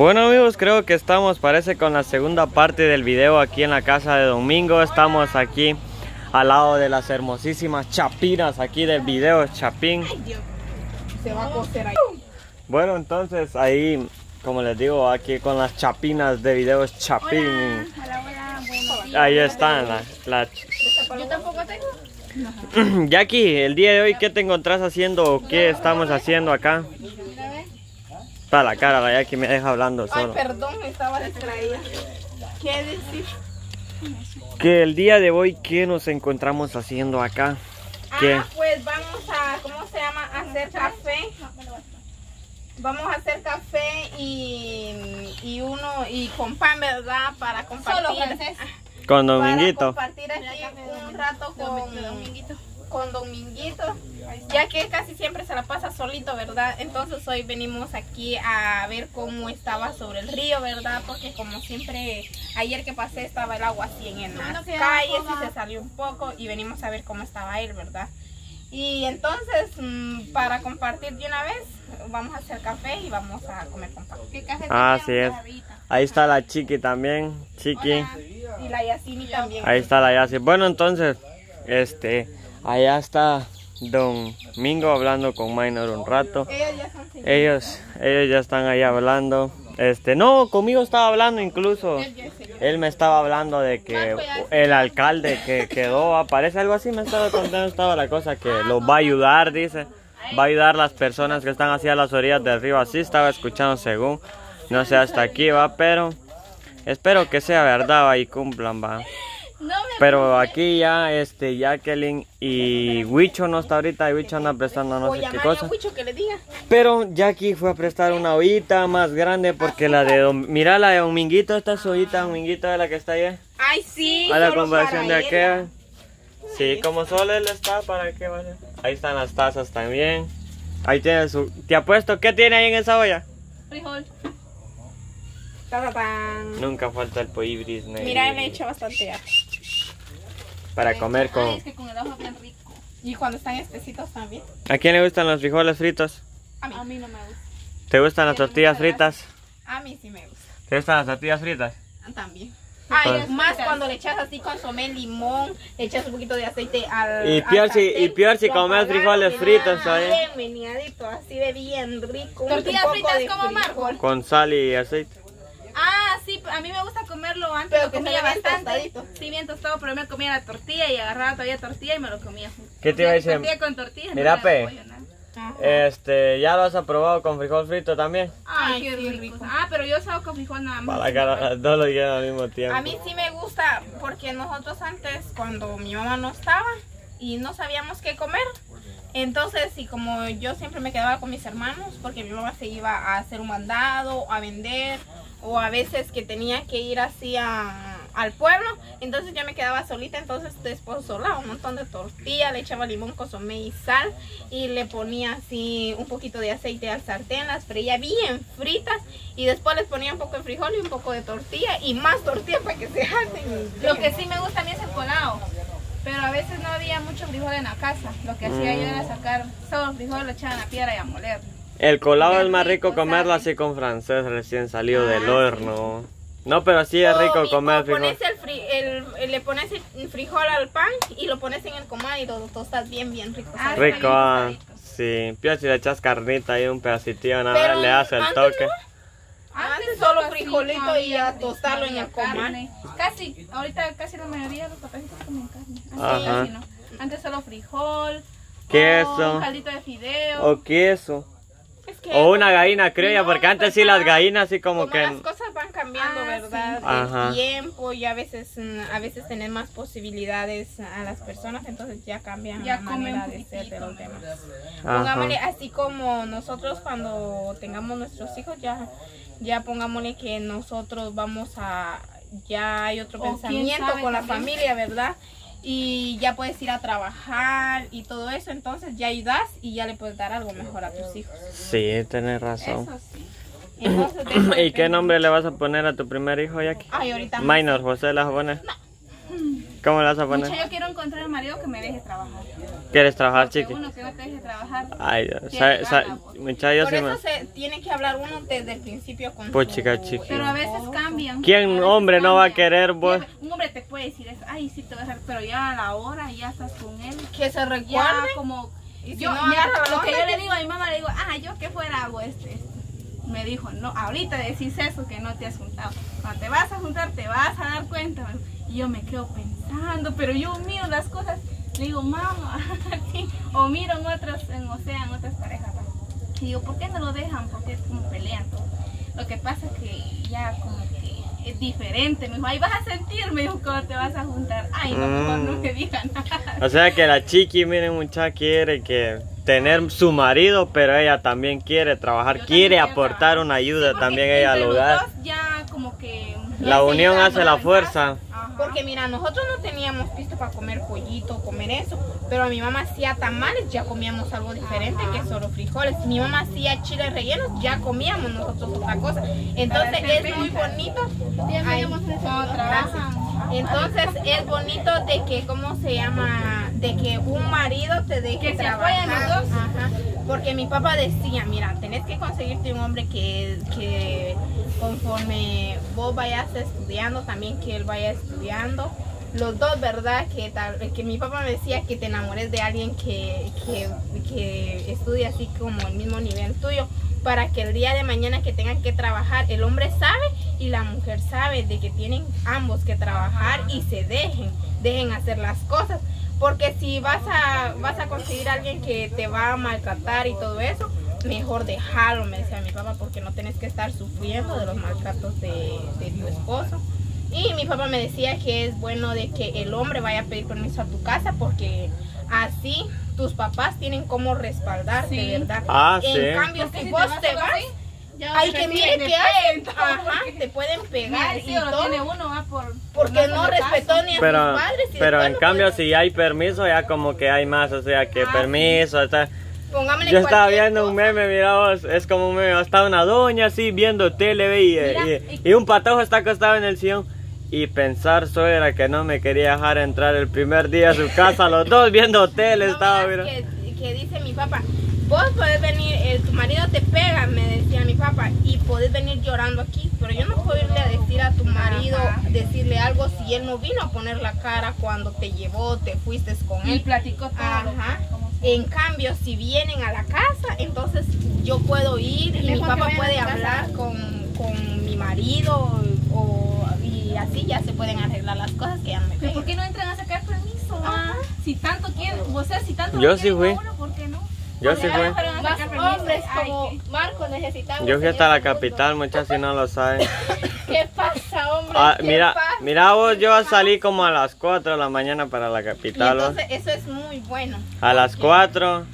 Bueno amigos, creo que estamos, parece con la segunda parte del video aquí en la casa de Domingo. Estamos aquí al lado de las hermosísimas chapinas aquí del video Chapín. Se va a coser ahí. Bueno, entonces ahí, como les digo, aquí con las chapinas de videos Chapín. Hola, hola. Ahí están las... las- Yo tampoco tengo. Jackie, el día de hoy, ¿qué te encontrás haciendo o qué estamos haciendo acá? Para la cara, la Jackie me deja hablando Ay, solo. perdón, estaba distraída. ¿Qué decir? Que el día de hoy, ¿qué nos encontramos haciendo acá? ¿Qué? Ah, pues vamos a, ¿cómo se llama? A hacer café. Vamos a hacer café y, y uno, y con pan, ¿verdad? Para compartir. Solo francés. Con Para Dominguito. compartir aquí un rato con, con Dominguito, ya que casi siempre se la pasa solito, ¿verdad? Entonces hoy venimos aquí a ver cómo estaba sobre el río, ¿verdad? Porque como siempre, ayer que pasé estaba el agua así en, las calles y se salió un poco y venimos a ver cómo estaba él, ¿verdad? Y entonces, mm, para compartir de una vez, vamos a hacer café y vamos a comer con pan. ¿Qué café Ah, así es. Ahí está la Chiqui también. Chiqui. Y la Yacini también. Ahí está la Yassi. Bueno, entonces, este, allá está Domingo hablando con Minor un rato. Ellos. Ellos, ya están ahí hablando. Este, no, conmigo estaba hablando incluso. Él me estaba hablando de que el alcalde que quedó, aparece algo así, me estaba contando estaba la cosa que los va a ayudar, dice. Va a ayudar las personas que están así a las orillas del río, así estaba escuchando según. No sé hasta aquí va, pero espero que sea verdad y cumplan va. Me Pero aquí ya, este, Jacqueline y Huicho no está ahorita, y Huicho anda prestando no sé qué cosa. Pero Jackie fue a prestar una ollita más grande porque la de Dom- mira la de Dominguito, esta es ollita Dominguito de la que está allá. Ay, sí. A la comparación de aquella. Sí, como solo él está, ¿para qué va a ser? Ahí están las tazas también. Ahí tiene su... Te apuesto, ¿qué tiene ahí en esa olla? frijol. Nunca falta el poibris. Mira, le he hecho bastante ajo. Para comer Ay, con... es que con el ajo es bien rico. Y cuando están espesitos también. ¿A quién le gustan los frijoles fritos? A mí. A mí no me gusta. ¿Te gustan las tortillas fritas? A mí sí me gusta. ¿Te gustan las tortillas fritas? También. Ay, Pues- más cuando le echas así consomé, limón, le echas un poquito de aceite al. Y al peor si- y peor si comes frijoles fritos, ¿sabes? Bien meneadito, así de bien rico. Tortillas fritas como. Marco. Con sal y aceite. A mí me gusta comerlo antes, Pero lo que comía bastante. tostadito. Sí, bien tostado, pero me comía la tortilla y agarraba todavía tortilla y me lo comía. ¿Qué te iba a decir? Tortilla con tortilla. Mira, no pe. Ajá. Este, ¿ya lo has aprobado con frijol frito también? Ay, Ay, qué rico. rico. Ah, pero yo solo con frijol nada más. Para la cara, no lo llevan al mismo tiempo. A mí sí me gusta porque nosotros antes cuando mi mamá no estaba y no sabíamos qué comer, entonces y como yo siempre me quedaba con mis hermanos porque mi mamá se iba a hacer un mandado, a vender o a veces que tenía que ir así a- al pueblo, entonces yo me quedaba solita, entonces después sola un montón de tortilla, le echaba limón, consomé y sal y le ponía así un poquito de aceite al sartén, las freía bien fritas y después les ponía un poco de frijol y un poco de tortilla y más tortilla para que se hacen. Lo que sí me gusta a mí es el colado. Pero a veces no había mucho frijol en la casa. Lo que hacía yo era sacar solo frijol, lo echaba en la piedra y a moler. El colado es más rico comerlo así con francés recién salido del Ah, horno. No, pero sí es rico comer frijol. pones el fri- el- el- le pones el frijol al pan y lo pones en el comal y lo tostas bien, bien rico. Ah. Rico, ah, sí. Pero si le echas carnita ahí, un pedacitillo, nada Pero le hace el antes toque. Antes solo así frijolito no y a tostarlo no en el comal. carne. Casi, ahorita casi la mayoría de los papajitos comen carne. Antes Ajá. casi no. Antes solo frijol, Queso. con caldito de fideo. O queso. Es que O una gallina criolla, No, porque antes pues, sí las gallinas así como como que... las cosas van cambiando, Ah, ¿verdad? sí. Ajá. El tiempo y a veces mm, a veces tener más posibilidades a las personas, entonces ya cambian Ya la comen manera de ser de los demás. Pongámosle así como nosotros cuando tengamos nuestros hijos ya ya pongámosle que nosotros vamos a ya hay otro O pensamiento sabe con la familia, ¿verdad? Y ya puedes ir a trabajar y todo eso, entonces ya ayudas y ya le puedes dar algo mejor a tus hijos. Sí, tenés razón. Eso sí. Entonces, de ¿Y qué depende. nombre le vas a poner a tu primer hijo, Jackie? Ay, ahorita Minor, José, ¿le vas a poner? ¿Cómo le vas a poner? Mucha, yo quiero encontrar un marido que me deje trabajar. ¿Quieres trabajar, chiqui? uno que no te deje trabajar. Ay, Dios. Tiene Sa- sa- ganas, pues. muchacha, yo Por eso me- se tiene que hablar uno desde el principio con Pues, chica, chiqui. Pero a veces cambian. ¿Quién hombre no va a querer, vos? Un hombre te puede decir eso, ay, sí te voy a dejar, pero ya a la hora ya estás con él. Que se Ya recuerde. como. Y si yo, no, mira, lo que yo le digo a mi mamá, le digo, ah, yo que fuera hago este, este. Me dijo, no, ahorita decís eso que no te has juntado. Cuando te vas a juntar, te vas a dar cuenta. Y yo me quedo pensando, pero yo miro las cosas, le digo, mamá, sí, o miro en otras, en, o sea, en otras parejas. Y digo, ¿por qué no lo dejan? Porque es como pelean todo. Lo que pasa es que ya como que es diferente. Me dijo, ahí vas a sentir, me dijo, cuando te vas a juntar. Ay, no, mejor no Mm. me digan nada. O sea que la chiqui, miren, muchacha, quiere que tener su marido, pero ella también quiere trabajar, quiere aportar trabajar. una ayuda Porque también ella al hogar. ya como que La unión hace la fuerza. Porque mira, nosotros no teníamos pisto para comer pollito, comer eso, pero mi mamá hacía tamales, ya comíamos algo diferente que solo frijoles. Mi mamá hacía chiles rellenos, ya comíamos nosotros otra cosa. Entonces es muy bonito. Ay. Entonces es bonito de que, ¿cómo se llama? De que un marido te deje Que se trabajar. apoyen los dos. Ajá. Porque mi papá decía, mira, tenés que conseguirte un hombre que, que conforme vos vayas estudiando, también que él vaya estudiando. Los dos, ¿verdad? Que, que mi papá me decía que te enamores de alguien que, que, que estudie así como el mismo nivel tuyo, para que el día de mañana que tengan que trabajar, el hombre sabe y la mujer sabe de que tienen ambos que trabajar y se dejen, dejen hacer las cosas. Porque si vas a, vas a conseguir a alguien que te va a maltratar y todo eso, mejor dejarlo, me decía mi papá, porque no tienes que estar sufriendo de los maltratos de, de tu esposo. Y mi papá me decía que es bueno de que el hombre vaya a pedir permiso a tu casa porque así tus papás tienen como respaldarte, Sí. ¿verdad? Ah, en sí. cambio, Porque si si vos te vas vas, hay que mire hacen. frente, Ajá, te pueden pegar Sí, y todo. tiene uno va por Porque por no respetó ni a Pero, sus padres. y pero en cambio, si hay permiso, ya como que hay más, o sea, que Ah, permiso, está... Yo estaba viendo un meme, mira vos, es como un meme, está una doña así viendo tele y, Mira, y, y un patojo está acostado en el sillón. Y pensar, suegra, que no me quería dejar entrar el primer día a su casa, los dos viendo tele, No estaba, mira. que, que dice mi papá, vos podés venir, eh, tu marido te pega, me decía mi papá, y podés venir llorando aquí, pero yo no puedo irle a decir a tu marido, decirle algo si él no vino a poner la cara cuando te llevó, te fuiste con Y él. platicó todo. lo- Ajá. En cambio, si vienen a la casa, entonces yo puedo ir y mi papá puede hablar con, con mi marido o, y así ya se pueden arreglar las cosas que ya no me Pero ¿por qué no entran a sacar permiso? ah? Si tanto quieren, o sea, si tanto Yo lo sí quieren fui. uno. Yo ¿Por sí fui. Más hombres como Marco necesitamos. Yo fui hasta la capital, muchachos, si no lo saben. ¿Qué pasa, hombre? Ah, ¿Qué mira, pasa? mira vos, yo salí como a las 4 de la mañana para la capital. entonces eso es muy bueno. A las 4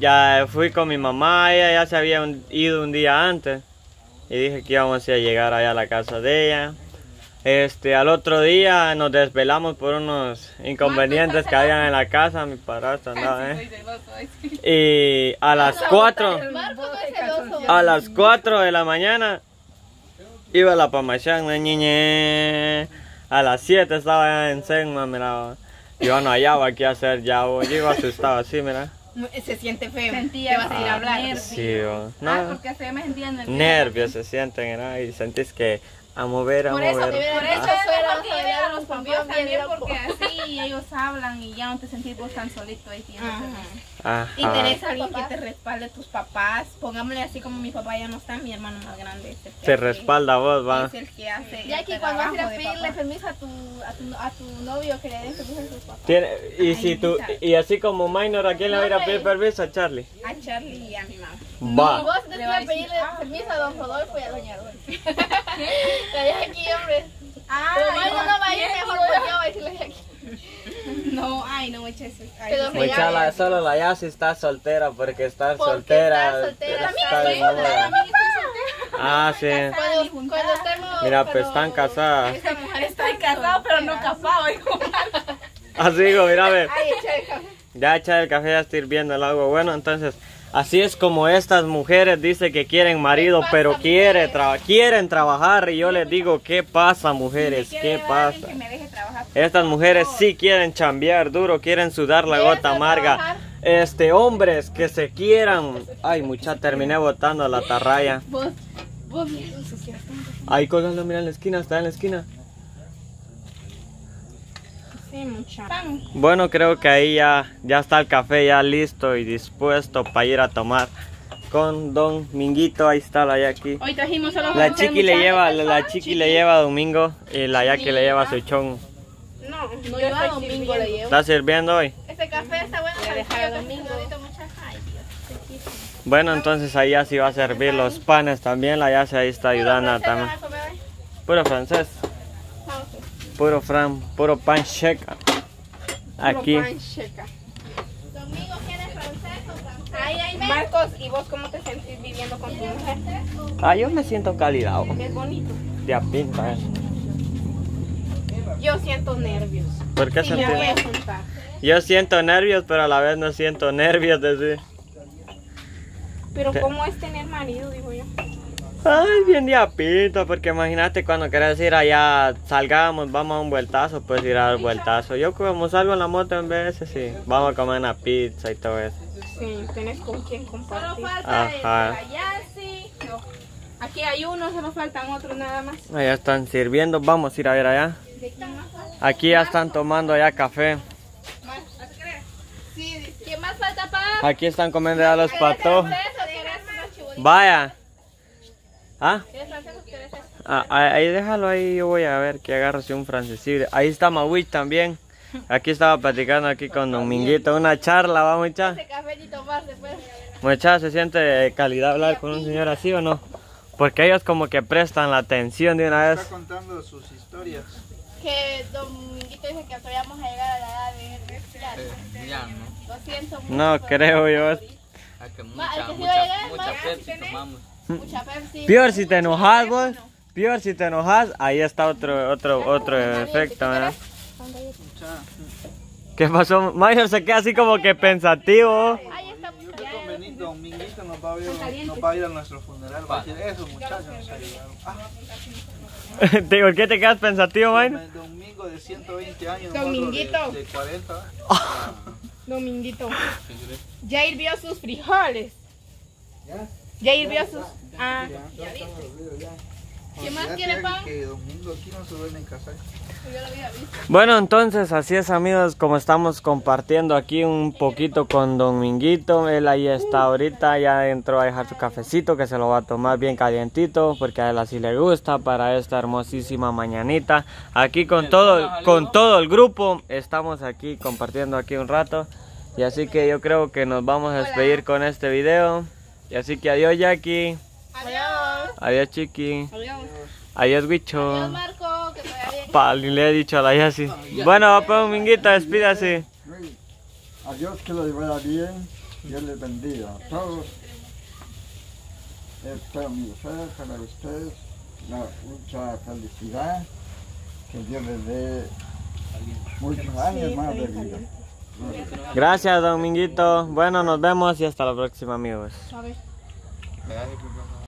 ya fui con mi mamá, ella ya se había ido un día antes y dije que íbamos a llegar allá a la casa de ella. Este, al otro día nos desvelamos por unos inconvenientes que habían en la casa, mi padrastro andaba, ¿eh? Y a las 4, Marco no es celoso. a las 4 de la mañana iba a la pamachán, la niñe. A las 7 estaba ya en Segma, mira. Yo no hallaba qué hacer ya, yo iba asustado así, mira. Se siente feo. Sentía Te vas a ir a hablar. nervios. Sí. Ah, no. porque se me sentía nerviosa. Nervios se sienten, ¿no? Y sentís que a mover, a Por eso, mover. por eso es mejor que Suena, lleven a los papás también porque así ellos hablan y ya no te sentís vos tan solito ahí. Y tenés a alguien que te respalde tus papás. Pongámosle así como mi papá ya no está, mi hermano más grande. es el que Te hace- respalda vos, va. Es el que hace. Ya que cuando vas a ir a pedirle permiso a tu, a, tu, a tu novio que le den permiso a sus papás. Tiene, y Ay, si tú, y así como minor, ¿a quién le va a ir a pedir permiso? A Charlie. A Charlie y a mi mamá. Y Va. vos Le tenés que pedirle ah. permiso a don Rodolfo y a doña Rosy. La aquí, hombre. Ah, Pero Marco no va a ir ¿quién mejor digo porque yo voy a decirle de aquí. Ay, Pero me Mucha la, solo la ya si está soltera, porque estar Porque soltera, estar soltera, está también soltera. Ah, sí. Cuando, cuando estemos. Mira, pues están casadas. Esta mujer Estoy casado, pero no casado, hijo. Así digo, mira, ve. Ay, echa el café. Ya echa el café, ya está hirviendo el agua. Bueno, entonces, así es como estas mujeres dicen que quieren marido, pasa, pero quiere tra- quieren trabajar. Y yo les digo, ¿qué pasa, mujeres? Si ¿Qué pasa? Trabajar Estas mujeres sí quieren chambear duro, quieren sudar la gota amarga. Este, hombres que se quieran. Ay, mucha, terminé botando la tarraya. Vos. Ay, colgando, mira en la esquina, está en la esquina. Sí, mucha. Pan. Bueno, creo que ahí ya, ya está el café ya listo y dispuesto para ir a tomar con Don Minguito. Ahí está la Jackie. Hoy trajimos solo La chiqui le lleva, la, la chiqui le lleva a Domingo y la Jackie le lleva a su chon. No, No, yo yo a domingo le llevo. ¿Está sirviendo hoy? Este café está bueno. Dejar a Domingo. Bueno, entonces ahí ya sí va a servir los panes también. La Yacki ahí está ayudando ¿Qué también. Puro francés, Ah. Puro fran, puro pan checa. Aquí. Puro pan checa. Domingo, ¿quieres francés o francés? Ahí, ven. Marcos, ¿y vos cómo te sentís viviendo con tu mujer? Ah, yo me siento calidad. Es bonito. Ya pinta. Yo siento nervios. ¿Por qué Sí, me voy sentir? a juntar. Yo siento nervios, pero a la vez no siento nervios, decir. Pero. ¿cómo es tener marido, digo yo? Ay, bien pinta, porque imagínate cuando querés ir allá, salgamos, vamos a un vueltazo, puedes ir a dar vueltazo. Yo como salgo en la moto en veces, sí, vamos a comer una pizza y todo eso. Sí, tenés con quién Solo compartir. falta el de Ajá. la Yassi. No. Aquí hay uno, solo faltan otros nada más. Allá están sirviendo, vamos a ir a ver allá. Aquí ya están tomando ya café. Sí, dice. ¿Quién más falta para? Aquí están comiendo ya los patos. Vaya. ¿Ah? ¿Quieres francés o quieres eso? Ah, ahí déjalo ahí, yo voy a ver que agarro si un francesible. Ahí está Mawich también. Aquí estaba platicando aquí con Don Minguito, una charla, va mucha. Mucha, ¿se siente de calidad hablar con un señor así o no? Porque ellos como que prestan la atención de una vez. Está contando sus historias. Que Dominguito dice que todavía vamos a llegar a la edad de respirar. Ya, ¿no? Lo siento mucho. No creo yo. Que el mucha, que mucha, a mucha Pepsi tenés. tomamos. Mucha Pepsi. Peor si te enojas vos. Peor si te enojas. Ahí está otro otro otro efecto, ¿verdad? ¿Qué pasó? Mayor se queda así como que pensativo. Yo creo que Benito, Dominguito nos va a ir, nos va a ir a nuestro funeral. Va a decir, esos muchachos nos ayudaron. Ah, digo, ¿por qué te quedas pensativo, Mayor? el domingo de 120 años. Dominguito. De, de 40. Dominguito. Jair vio sus frijoles. Vio sus... Ah, ¿Quién más Ya quiere pan? Que domingo aquí no se duermen en casa. Yo lo había visto. Bueno, entonces así es amigos, como estamos compartiendo aquí un poquito con Don Minguito, él ahí está ahorita, ya entró a dejar su cafecito que se lo va a tomar bien calientito porque a él así le gusta para esta hermosísima mañanita. Aquí con todo, con todo el grupo estamos aquí compartiendo aquí un rato y así que yo creo que nos vamos a despedir con este video. Y así que adiós Jackie, Adiós. adiós Chiqui, Adiós. adiós Bicho. Adiós, Marco. Que te vaya bien. Pa, le he dicho a la Yasi. Bueno, pues Minguita, despídase. Adiós, que les vaya bien. Dios les bendiga a todos. Espero mi deseo para ustedes la mucha felicidad. Que Dios les dé muchos años más de vida. Gracias, Dominguito. Bueno, nos vemos y hasta la próxima, amigos.